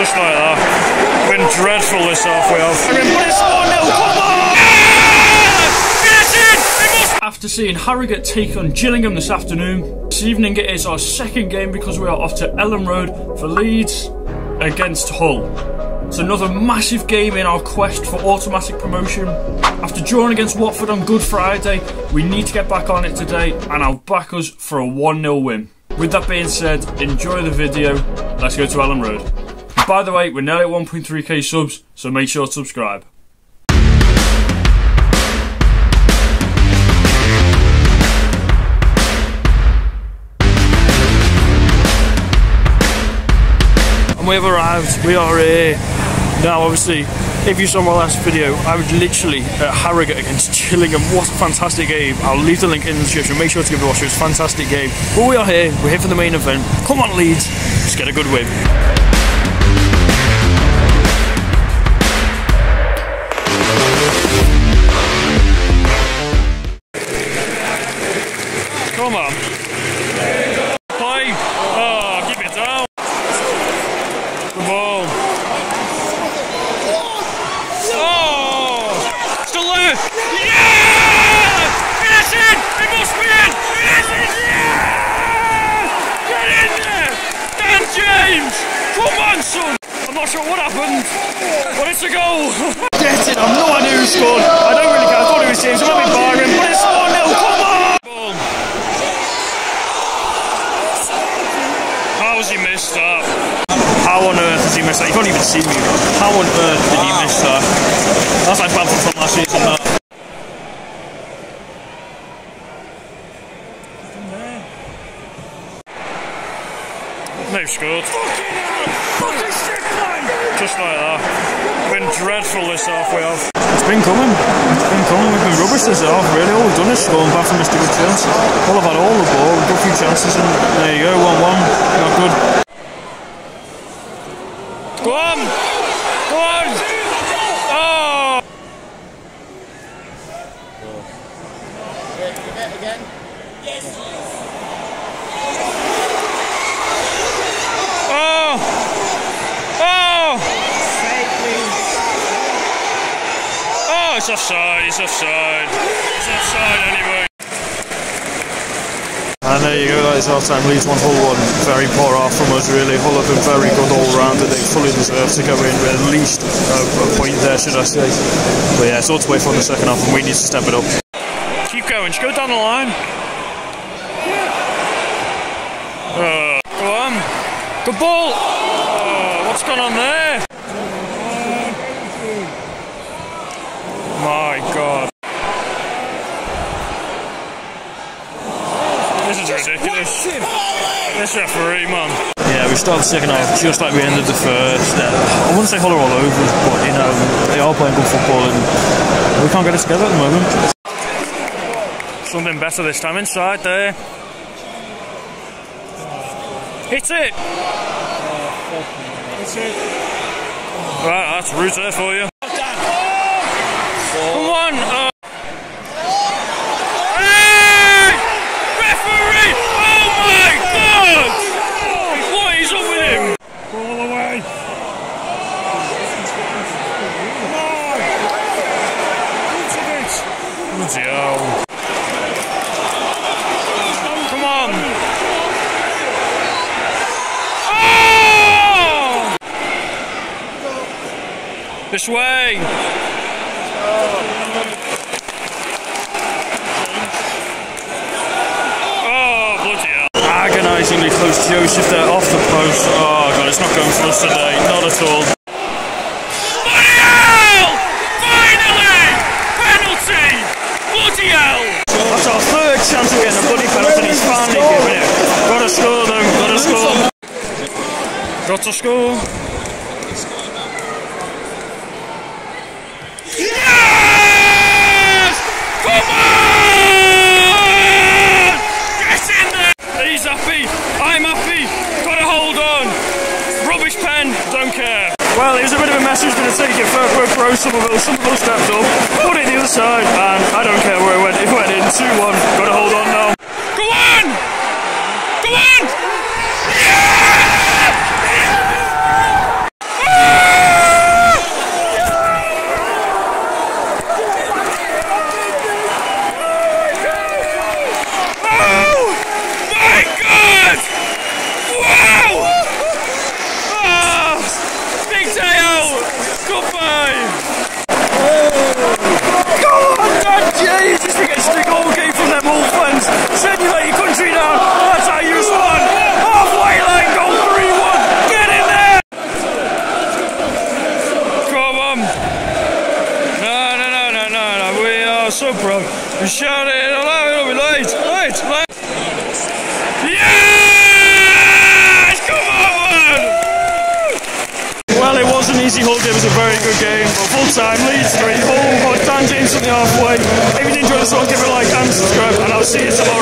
Just like that. Been dreadful this half we have. But it's 4 0, come on! After seeing Harrogate take on Gillingham this afternoon, this evening it is our second game because we are off to Elland Road for Leeds against Hull. It's another massive game in our quest for automatic promotion. After drawing against Watford on Good Friday, we need to get back on it today and I'll back us for a 1 0 win. With that being said, enjoy the video. Let's go to Elland Road. By the way, we're now at 1.3k subs, so make sure to subscribe. and we have arrived. We are here. Now, obviously, if you saw my last video, I was literally at Harrogate against Gillingham. What a fantastic game. I'll leave the link in the description. Make sure to give it a watch. It was a fantastic game. But we are here. We're here for the main event. Come on, Leeds. Let's get a good win. Come on. Play. Ah, oh, keep it down. The ball. Oh! Still there! Yeah! Yes, in! It must be in! Yes, in! Yeah! Get in there! Dan James! Come on, son! I'm not sure what happened, but it's a goal! Get it! I've no idea who scored. I don't really care. I thought it was James. It might be Byron, but it's 4 0. Come on! Ball. How's he missed that? How on earth has he missed that? You can't even see me. How on earth did he miss that? That's like Bamford from last season. That. They've scored. Just like that. Been dreadful this half we have. It's been coming. It's been coming. We've been rubbish this half, really. All we've done is score and back from Mr. Good chance. All have had all the ball. We've got a few chances and there you go, 1 1. Not good. Go on! Go on! Oh! Again? Oh! Oh! Oh, it's offside, it's offside. It's offside anyway. And there you go, that is half time. Leeds 1 Hull 1. Very poor off from us, really. Hull have been very good all round and they fully deserve to go in with at least a, a point there, should I say. But yeah, it's all to wait for in the second half and we need to step it up. Keep going, just go down the line. Uh, go on. Good ball. Oh, what's going on there? My God. This is ridiculous. This referee, man. Yeah, we started the second half just like we ended the first. Uh, I wouldn't say holler all over, but you know they are playing good football, and we can't get it together at the moment. Something better this time inside there. Hit it. Right, that's Rutter for you. Come on. Uh, Hey! Referee! Oh my god! What is up with him? Ball away! Bloody hell. Come on! Oh! This way! Oh, bloody hell. Agonisingly close to Joseph there, off the post. Oh, God, it's not going for us today. Not at all. Bloody hell! Finally! Penalty! Bloody hell! That's our third chance of getting a bloody penalty. He's finally giving it. Gotta score, though. Gotta score. Got to score. Yes! Come on! Get in there! He's happy. I'm happy. Gotta hold on. Rubbish pen. Don't care. Well, it was a bit of a mess who's going to take it for Pro Pro Summerville. Summerville stepped up, put it the other side, and I don't care where it went. It went in 2 1. Gotta hold on now. Go on! Go on! Yeah! Goodbye! Go on, Dan Jesus! We get stick all game from them old fans. Send you let your country down. That's how you respond. Halfway line, goal 3 1. Get in there! Come on. No, no, no, no, no, no. So proud. We shout it late. Yes! Come on! Well, it was an easy hold. It was a very good game. But full time, Leeds 3, Hull, Dan James from the halfway. If you did enjoy this one, give it a like and subscribe, and I'll see you tomorrow.